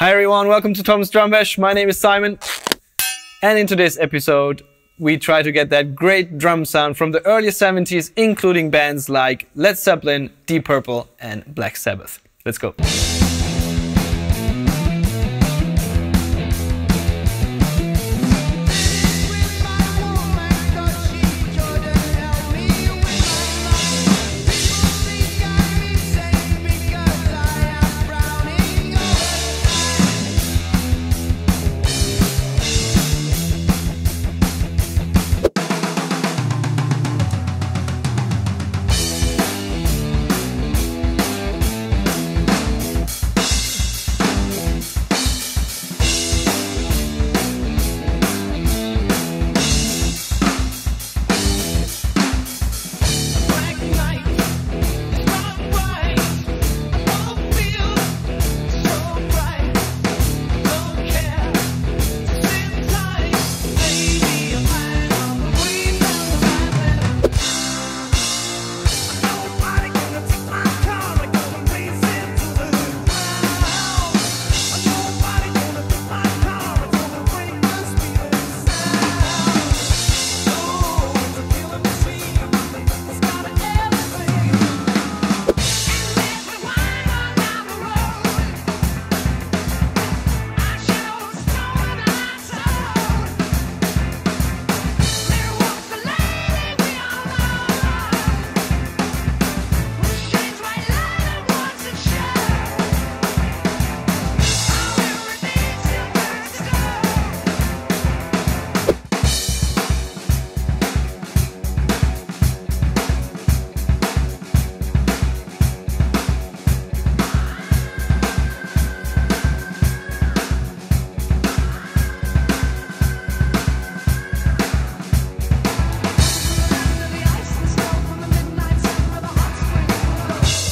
Hi everyone, welcome to Thomann's Drum Bash. My name is Simon. And in today's episode, we try to get that great drum sound from the early 70s, including bands like Led Zeppelin, Deep Purple, and Black Sabbath. Let's go.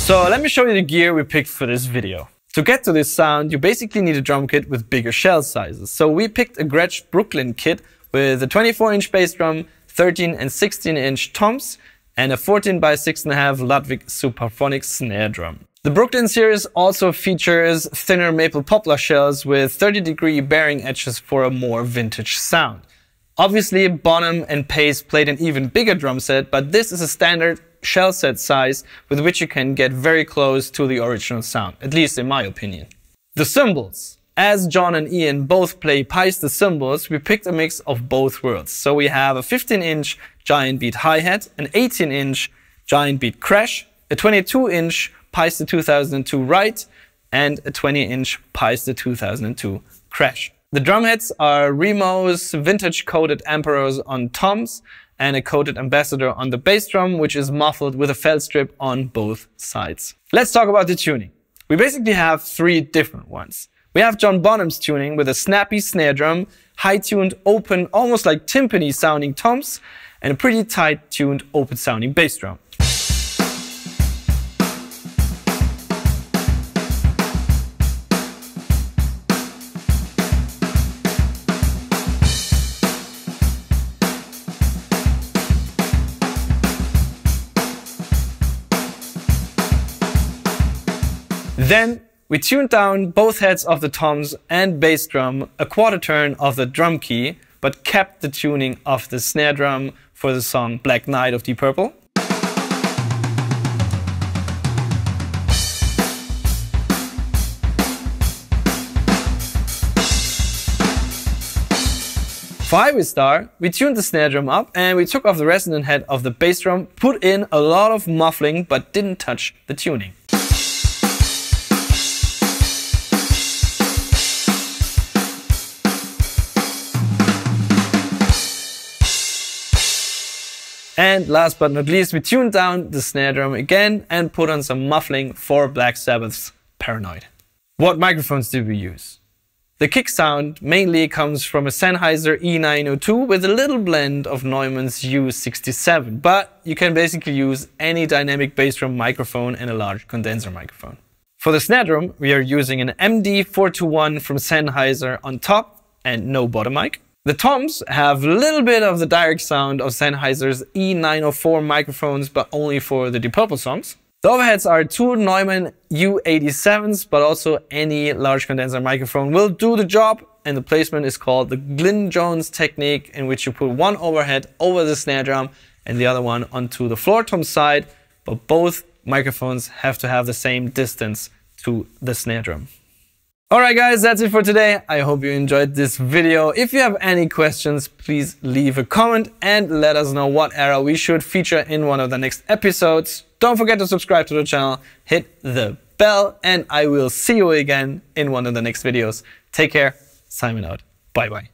So let me show you the gear we picked for this video. To get to this sound, you basically need a drum kit with bigger shell sizes. So we picked a Gretsch Brooklyn kit with a 24 inch bass drum, 13 and 16 inch toms, and a 14 by 6.5 Ludwig Supraphonic snare drum. The Brooklyn series also features thinner maple poplar shells with 30 degree bearing edges for a more vintage sound. Obviously, Bonham and Paice played an even bigger drum set, but this is a standard shell set size with which you can get very close to the original sound, at least in my opinion. The cymbals. As John and Ian both play Paiste cymbals, we picked a mix of both worlds. So we have a 15 inch giant beat hi-hat, an 18 inch giant beat crash, a 22 inch Paiste 2002 ride, and a 20 inch Paiste 2002 crash. The drumheads are Remo's vintage coated Emperors on toms and a coated Ambassador on the bass drum, which is muffled with a felt strip on both sides. Let's talk about the tuning. We basically have three different ones. We have John Bonham's tuning with a snappy snare drum, high tuned, open, almost like timpani sounding toms, and a pretty tight tuned, open sounding bass drum. Then we tuned down both heads of the toms and bass drum a quarter turn of the drum key, but kept the tuning of the snare drum for the song Black Night of Deep Purple. For Highway Star, we tuned the snare drum up and we took off the resonant head of the bass drum, put in a lot of muffling but didn't touch the tuning. And last but not least, we tuned down the snare drum again and put on some muffling for Black Sabbath's Paranoid. What microphones did we use? The kick sound mainly comes from a Sennheiser E902 with a little blend of Neumann's U67, but you can basically use any dynamic bass drum microphone and a large condenser microphone. For the snare drum, we are using an MD421 from Sennheiser on top and no bottom mic. The toms have a little bit of the direct sound of Sennheiser's E904 microphones, but only for the Deep Purple songs. The overheads are two Neumann U87s, but also any large condenser microphone will do the job. And the placement is called the Glyn Johns technique, in which you put one overhead over the snare drum and the other one onto the floor tom side. But both microphones have to have the same distance to the snare drum. Alright guys, that's it for today. I hope you enjoyed this video. If you have any questions, please leave a comment and let us know what era we should feature in one of the next episodes. Don't forget to subscribe to the channel, hit the bell, and I will see you again in one of the next videos. Take care. Simon out. Bye bye.